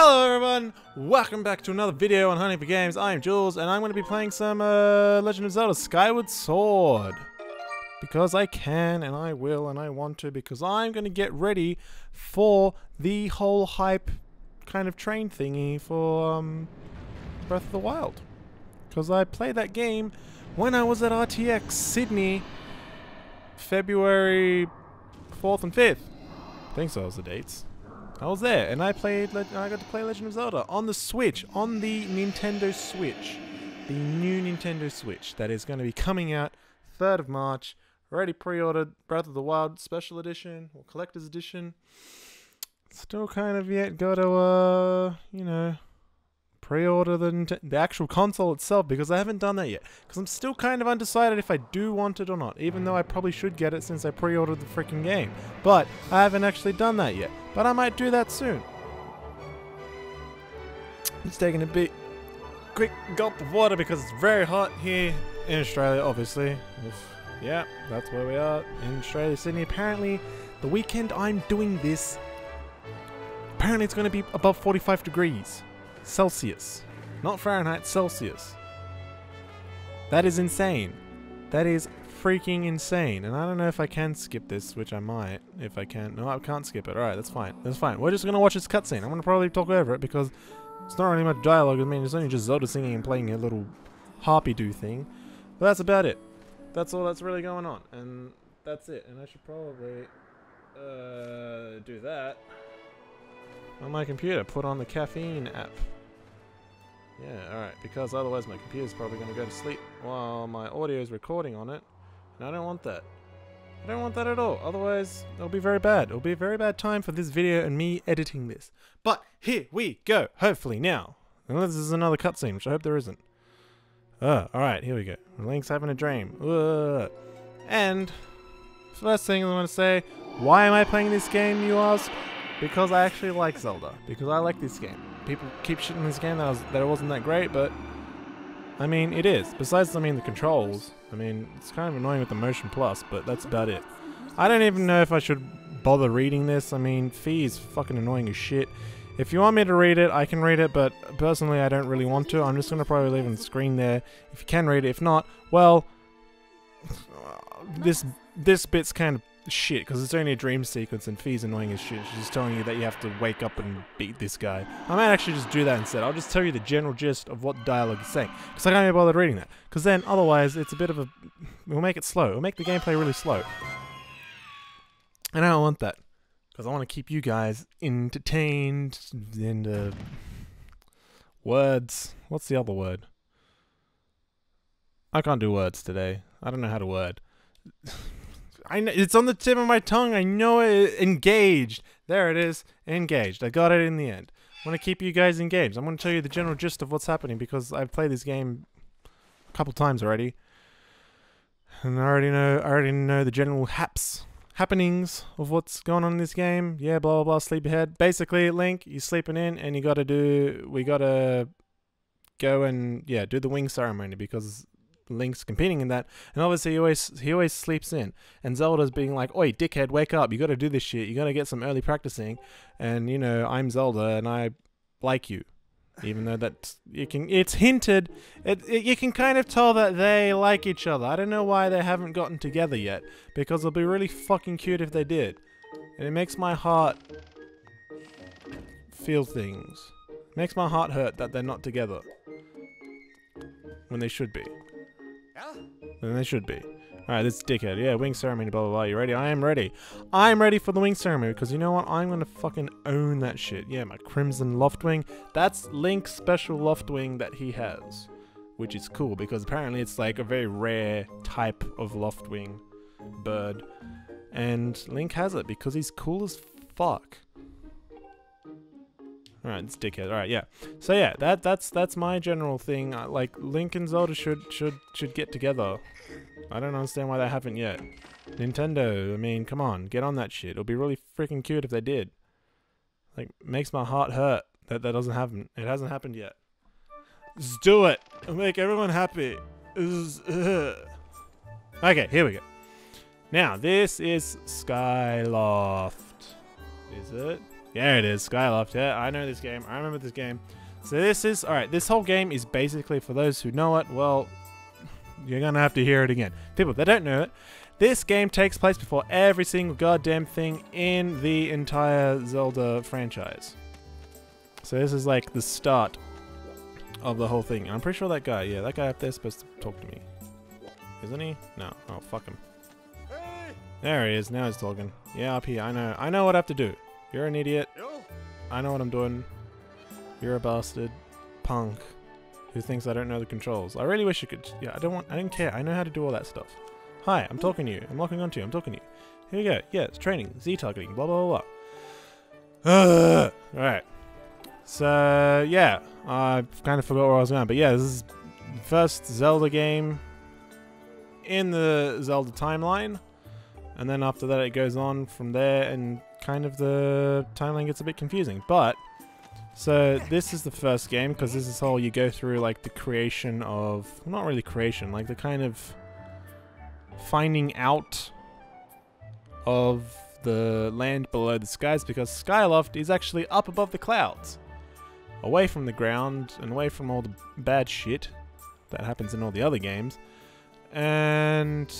Hello everyone, welcome back to another video on Hunting for Games. I am Jules and I'm going to be playing some uh, Legend of Zelda Skyward Sword. Because I can and I will and I want to because I'm going to get ready for the whole hype kind of train thingy for um, Breath of the Wild. Because I played that game when I was at RTX Sydney February 4th and 5th. I think so was the dates. I was there, and I played. Le I got to play Legend of Zelda on the Switch, on the Nintendo Switch, the new Nintendo Switch that is going to be coming out 3rd of March. Already pre-ordered Breath of the Wild Special Edition or Collector's Edition. Still kind of yet got to, uh, you know, pre-order the, the actual console itself because I haven't done that yet. Because I'm still kind of undecided if I do want it or not, even though I probably should get it since I pre-ordered the freaking game. But I haven't actually done that yet. But I might do that soon. It's taking a big, quick gulp of water because it's very hot here in Australia, obviously. Yeah, that's where we are in Australia, Sydney. Apparently, the weekend I'm doing this, apparently it's going to be above 45 degrees. Celsius. Not Fahrenheit, Celsius. That is insane. That is freaking insane. And I don't know if I can skip this, which I might, if I can. No, I can't skip it. Alright, that's fine. That's fine. We're just to watch this cutscene. I'm to probably talk over it because it's not really much dialogue. I mean, it's only just Zelda singing and playing a little harpy-do thing. But that's about it. That's all that's really going on. And that's it. And I should probably uh, do that on my computer. Put on the caffeine app. Yeah, alright, because otherwise my computer's probably going to go to sleep while my audio is recording on it, and I don't want that. I don't want that at all, otherwise it'll be very bad. It'll be a very bad time for this video and me editing this. But here we go, hopefully now. Unless this is another cutscene, which I hope there isn't. Uh, alright, here we go. Link's having a dream. Uh, and, first thing I want to say, why am I playing this game, you ask? Because I actually like Zelda. Because I like this game people keep shitting this game that, was, that it wasn't that great, but I mean, it is. Besides, I mean, the controls. I mean, it's kind of annoying with the Motion Plus, but that's about it. I don't even know if I should bother reading this. I mean, Fi is fucking annoying as shit. If you want me to read it, I can read it, but personally, I don't really want to. I'm just going to probably leave it on the screen there. If you can read it, if not, well, this this bit's kind of shit because it's only a dream sequence and Fi's annoying as shit. She's telling you that you have to wake up and beat this guy. I might actually just do that instead. I'll just tell you the general gist of what dialogue is saying because I can't be bothered reading that. Because then otherwise it's a bit of a. We'll make it slow. We'll make the gameplay really slow. And I don't want that because I want to keep you guys entertained and uh, words. What's the other word? I can't do words today. I don't know how to word. I know, it's on the tip of my tongue. I know it. Engaged. There it is. Engaged. I got it in the end. I want to keep you guys engaged. I'm going to tell you the general gist of what's happening because I've played this game a couple times already. And I already know I already know the general haps happenings of what's going on in this game. Yeah, blah blah blah, sleepyhead. Basically, Link, you're sleeping in and you gotta do we gotta go and yeah, do the wing ceremony because Link's competing in that, and obviously he always he always sleeps in. And Zelda's being like, "Oi, dickhead, wake up! You got to do this shit. You got to get some early practicing." And you know, I'm Zelda, and I like you, even though that you can it's hinted. It, it you can kind of tell that they like each other. I don't know why they haven't gotten together yet, because it'll be really fucking cute if they did. And it makes my heart feel things. Makes my heart hurt that they're not together when they should be. Then they should be. Alright, this dickhead. Yeah, wing ceremony, blah, blah, blah. You ready? I am ready. I'm ready for the wing ceremony, because you know what? I'm to fucking own that shit. Yeah, my Crimson Loftwing. That's Link's special Loftwing that he has. Which is cool, because apparently it's like a very rare type of Loftwing bird. And Link has it, because he's cool as fuck. Alright, it's dickhead. Alright, yeah. So yeah, that that's that's my general thing. Uh, like Link and Zelda should should should get together. I don't understand why they haven't yet. Nintendo, I mean, come on, get on that shit. It'll be really freaking cute if they did. Like, makes my heart hurt that that doesn't happen. It hasn't happened yet. Just do it. Make everyone happy. Okay, here we go. Now, this is Skyloft. Is it? There it is, Skyloft. Yeah, I know this game. I remember this game. So this is alright. This whole game is basically for those who know it. Well, you're gonna have to hear it again. People that don't know it, this game takes place before every single goddamn thing in the entire Zelda franchise. So this is like the start of the whole thing. And I'm pretty sure that guy, yeah, that guy up there is supposed to talk to me. Isn't he? No. Oh, fuck him. There he is. Now he's talking. Yeah, up here. I know. I know what I have to do. You're an idiot. I know what I'm doing. You're a bastard. Punk. Who thinks I don't know the controls. I really wish you could. Yeah, I don't want. I don't care. I know how to do all that stuff. Hi, I'm talking to you. I'm locking onto you. I'm talking to you. Here we go. Yeah, it's training. Z targeting. Blah, blah, blah, blah. Alright. So, yeah. I kind of forgot where I was going. But yeah, this is first Zelda game in the Zelda timeline. And then after that, it goes on from there, and kind of the timeline gets a bit confusing. But, so this is the first game, because this is all you go through, like, the creation of, not really creation, like the kind of finding out of the land below the skies, because Skyloft is actually up above the clouds. Away from the ground, and away from all the bad shit that happens in all the other games. And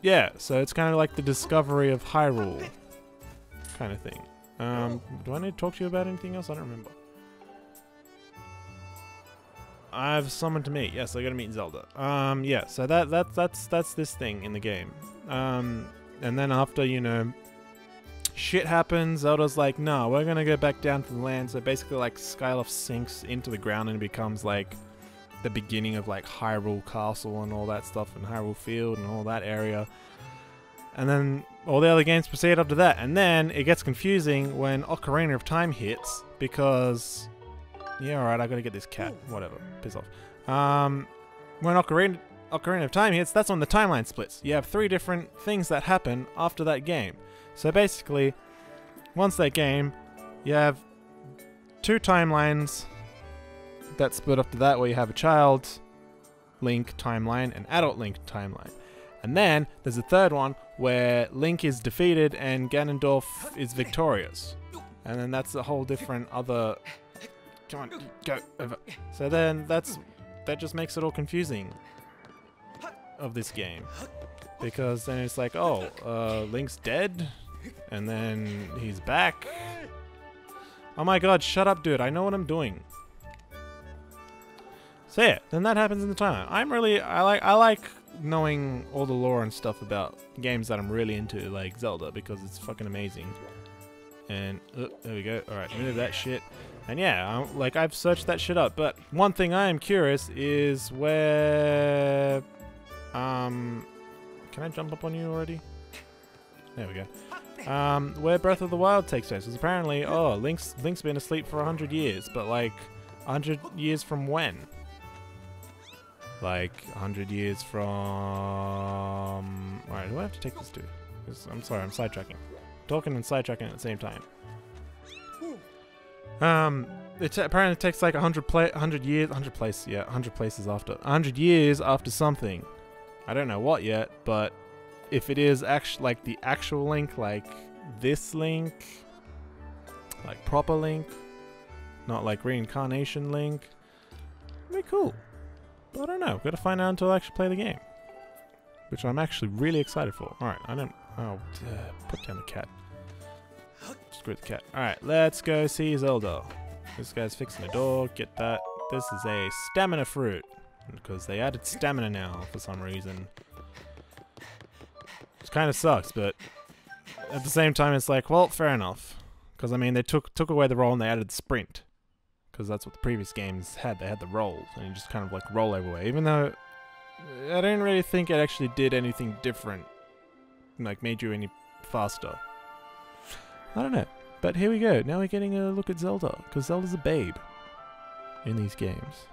yeah, so it's kind of like the discovery of Hyrule kind of thing. Um, do I need to talk to you about anything else? I don't remember. I've summoned to meet. Yes, I gotta meet Zelda. Um, yeah, so that that that's that's this thing in the game. Um, and then after you know, shit happens. Zelda's like, no, we're gonna go back down to the land. So basically, like Skyloft sinks into the ground and becomes like the beginning of like Hyrule Castle and all that stuff, and Hyrule Field and all that area. And then all the other games proceed up to that, and then it gets confusing when Ocarina of Time hits because yeah, alright, I gotta get this cat. Whatever, piss off. Um, when Ocarina Ocarina of Time hits, that's when the timeline splits. You have three different things that happen after that game. So basically, once that game, you have two timelines that split up to that where you have a child Link timeline and adult Link timeline. And then there's a third one where Link is defeated and Ganondorf is victorious. And then that's a whole different other Come on, go over. So then that's that just makes it all confusing of this game. Because then it's like, oh, uh, Link's dead, and then he's back. Oh my god, shut up, dude. I know what I'm doing. So yeah, then that happens in the timeline. I'm really, I like, I like knowing all the lore and stuff about games that I'm really into, like Zelda, because it's fucking amazing. And, oh, there we go. Alright, rid of that shit. And yeah, I, like, I've searched that shit up. But one thing I am curious is where... Um... Can I jump up on you already? There we go. Um, where Breath of the Wild takes place. Because apparently, oh, Link's, Link's been asleep for a 100 years. But, like, 100 years from when? Like, 100 years from... Alright, do I have to take this to? I'm sorry, I'm sidetracking. Talking and sidetracking at the same time. Um, it apparently takes like 100 play 100 years, 100 places, yeah, 100 places after. 100 years after something. I don't know what yet, but if it is actually like the actual link, like this link, like proper link, not like reincarnation link, be cool. I don't know. Got to find out until I actually play the game, which I'm actually really excited for. All right, I don't. Oh, uh, put down the cat. Screw the cat. Alright, let's go see Zelda. This guy's fixing the door. Get that. This is a stamina fruit. Because they added stamina now for some reason. Which kind of sucks, but at the same time it's like, well, fair enough. Because, I mean, they took took away the roll and they added sprint. Because that's what the previous games had. They had the rolls, And you just kind of like roll everywhere. Even though I didn't really think it actually did anything different. Like, made you any faster. I don't know. But here we go. Now we're getting a look at Zelda. Because Zelda's a babe in these games.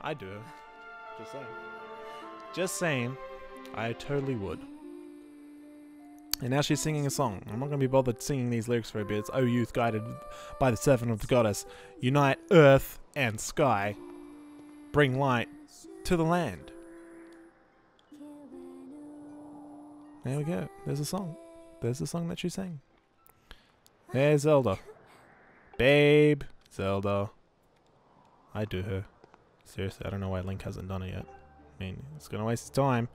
I do. Just saying. Just saying. I totally would. And now she's singing a song. I'm not going to be bothered singing these lyrics for a bit. It's O Youth guided by the Seven of the Goddess. Unite earth and sky. Bring light to the land. There we go. There's a song. There's the song that she sang. There's Zelda. Babe. Zelda. I do her. Seriously, I don't know why Link hasn't done it yet. I mean, it's gonna waste his time.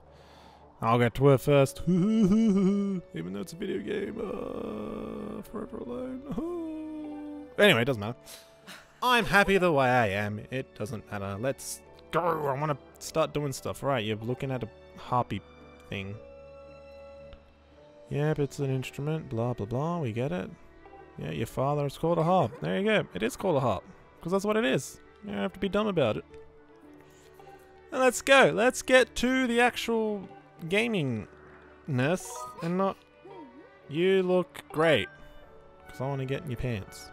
I'll get to it first. Even though it's a video game. Uh, forever alone. anyway, it doesn't matter. I'm happy the way I am. It doesn't matter. Let's go. I want to start doing stuff. Right, you're looking at a harpy thing. Yep, it's an instrument. Blah, blah, blah. We get it. Yeah, your father is called a harp. There you go. It is called a harp. Because that's what it is. You don't have to be dumb about it. And let's go. Let's get to the actual gamingness and not you look great. Because I want to get in your pants.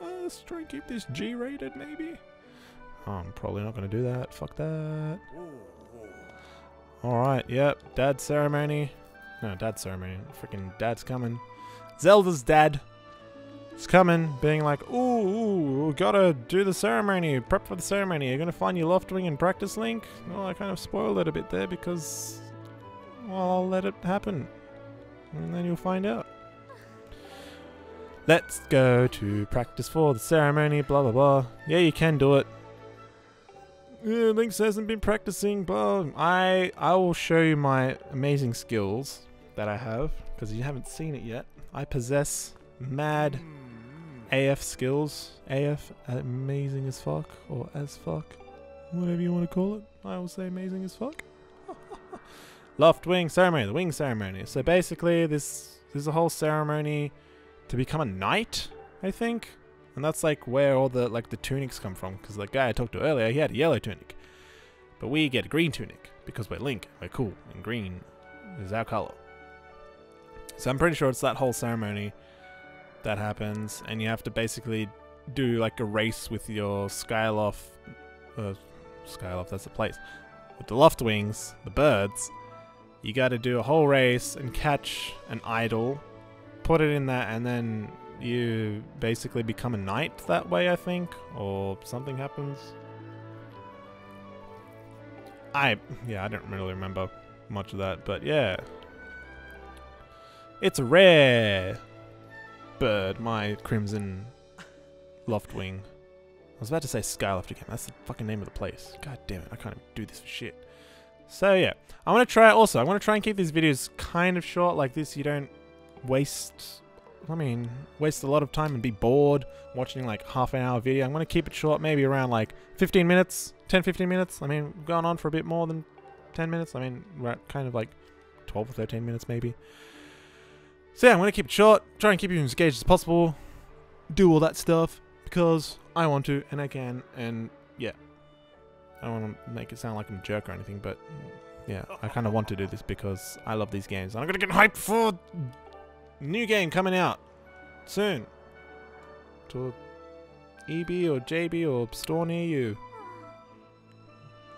Let's try and keep this G rated maybe. Oh, I'm probably not going to do that. Fuck that. Alright, yep. Dad ceremony. No, dad ceremony. Freaking dad's coming. Zelda's dad is coming, being like, ooh, ooh, gotta do the ceremony, prep for the ceremony. You're gonna find your Loftwing and practice link? Well, I kind of spoiled it a bit there because, well, I'll let it happen. And then you'll find out. Let's go to practice for the ceremony, blah blah blah. Yeah, you can do it. Yeah, Lynx hasn't been practicing, blah. I, I will show you my amazing skills that I have, because you haven't seen it yet. I possess mad AF skills. AF, amazing as fuck, or as fuck. Whatever you want to call it. I will say amazing as fuck. Loft wing ceremony, the wing ceremony. So basically, this, this is a whole ceremony to become a knight, I think. And that's like where all the like the tunics come from. Because the guy I talked to earlier, he had a yellow tunic. But we get a green tunic because we're Link. We're cool. And green is our color. So I'm pretty sure it's that whole ceremony that happens. And you have to basically do like a race with your Skyloft. Uh, Skyloft, that's the place. With the Loftwings, the birds. You gotta do a whole race and catch an idol. Put it in that and then you basically become a knight that way, I think, or something happens. I, yeah, I don't really remember much of that, but yeah. It's rare bird, my crimson loftwing. I was about to say Skyloft again. That's the fucking name of the place. God damn it, I can't even do this for shit. So yeah, I want to try. Also, I want to try and keep these videos kind of short, like this. You don't waste I mean, waste a lot of time and be bored watching like half an hour video. I'm going to keep it short, maybe around like 15 minutes, 10, 15 minutes. I mean, gone on for a bit more than 10 minutes. I mean, we're at kind of like 12 or 13 minutes maybe. So yeah, I'm going to keep it short, try and keep you as engaged as possible, do all that stuff because I want to and I can and yeah. I don't want to make it sound like I'm a jerk or anything, but yeah, I kind of want to do this because I love these games. And I'm going to get hyped for New game coming out soon. To EB or JB or store near you.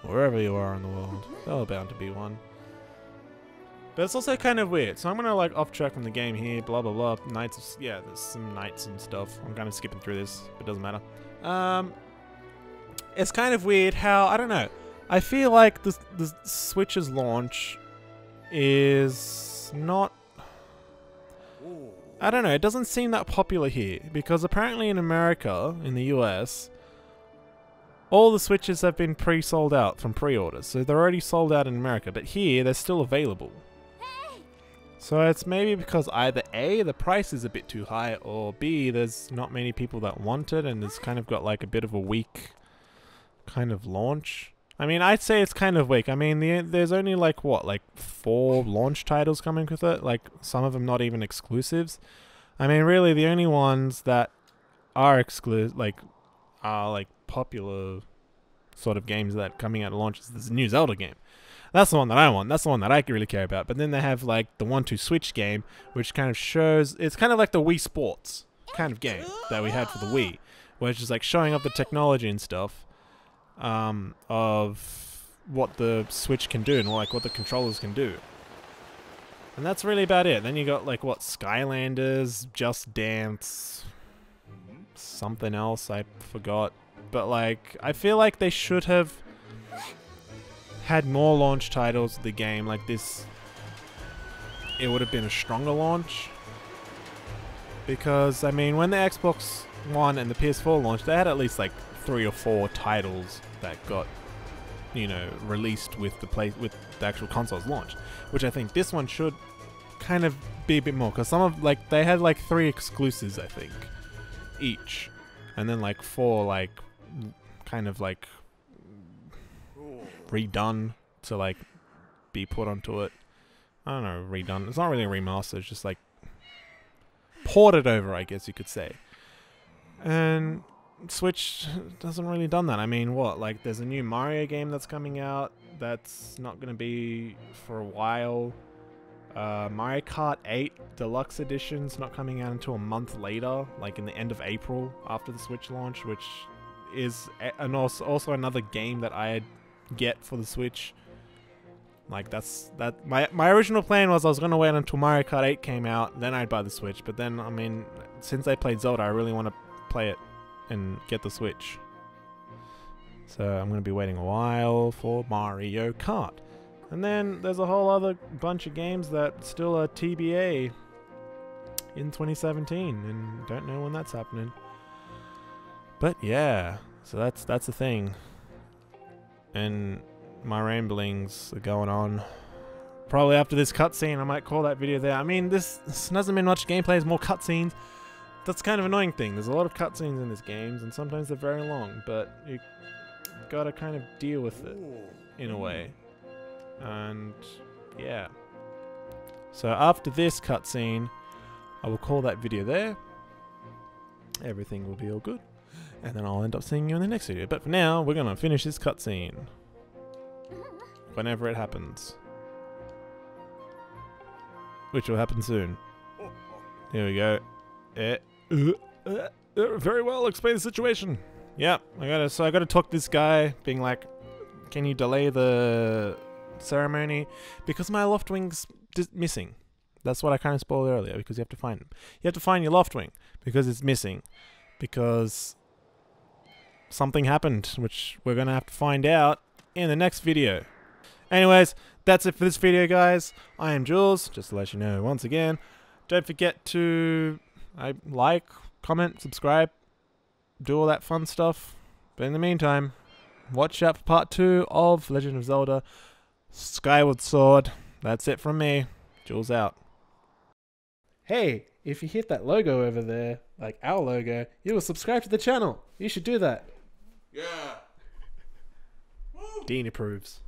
Wherever you are in the world. There's bound to be one. But it's also kind of weird. So I'm gonna like off track from the game here, blah blah blah. Knights, of, yeah, there's some knights and stuff. I'm kind of skipping through this, but it doesn't matter. Um, it's kind of weird how I don't know. I feel like the the Switch's launch is not I don't know, it doesn't seem that popular here, because apparently in America, in the US, all the Switches have been pre-sold out from pre-orders, so they're already sold out in America, but here, they're still available. So it's maybe because either A, the price is a bit too high, or B, there's not many people that want it, and it's kind of got like a bit of a weak kind of launch. I mean, I'd say it's kind of weak. I mean, the, there's only like what, like four launch titles coming with it. Like some of them not even exclusives. I mean, really, the only ones that are exclusive, like, are like popular sort of games that coming out of launch is this new Zelda game. That's the one that I want. That's the one that I really care about. But then they have like the 1-2-Switch game, which kind of shows it's kind of like the Wii Sports kind of game that we had for the Wii, which is like showing off the technology and stuff um, of what the Switch can do and like what the controllers can do. And that's really about it. Then you got like what Skylanders, Just Dance, something else I forgot. But like I feel like they should have had more launch titles of the game like this. It would have been a stronger launch. because I mean, when the Xbox One and the PS4 launched, they had at least like three or four titles that got you know released with the play with the actual console's launch, which I think this one should kind of be a bit more because some of like they had like three exclusives I think each, and then like four like kind of like redone to like be put onto it. I don't know, redone. It's not really a remaster. It's just like ported over, I guess you could say. And Switch doesn't really done that. I mean, what? Like, there's a new Mario game that's coming out. That's not going to be for a while. Uh, Mario Kart 8 Deluxe Edition's not coming out until a month later, like in the end of April after the Switch launch, which is and also also another game that I get for the Switch. Like that's that my my original plan was I was gonna wait until Mario Kart 8 came out, then I'd buy the Switch. But then I mean, since I played Zelda, I really want to play it and get the Switch. So I'm gonna be waiting a while for Mario Kart. And then there's a whole other bunch of games that still are TBA in 2017 and don't know when that's happening. But yeah, so that's that's the thing. And my ramblings are going on. Probably after this cutscene, I might call that video there. I mean, this, this hasn't been much gameplay, it's more cutscenes. That's kind of annoying thing. There's a lot of cutscenes in these games, and sometimes they're very long, but you gotta kind of deal with it in a way. And yeah. So after this cutscene, I will call that video there. Everything will be all good. And then I'll end up seeing you in the next video. But for now, we're gonna finish this cutscene. Whenever it happens. Which will happen soon. Here we go. Eh, uh, uh, uh, very well, explain the situation. Yeah, I gotta. So I gotta talk to this guy, being like, "Can you delay the ceremony because my loft wing's missing?" That's what I kind of spoiled earlier because you have to find them. You have to find your loft wing because it's missing because something happened, which we're gonna have to find out in the next video. Anyways, that's it for this video, guys. I am Jules. Just to let you know once again, don't forget to like, comment, subscribe, do all that fun stuff. But in the meantime, watch out for part two of Legend of Zelda Skyward Sword. That's it from me. Jules out. Hey, if you hit that logo over there, like our logo, you will subscribe to the channel. You should do that. Yeah. Dean approves.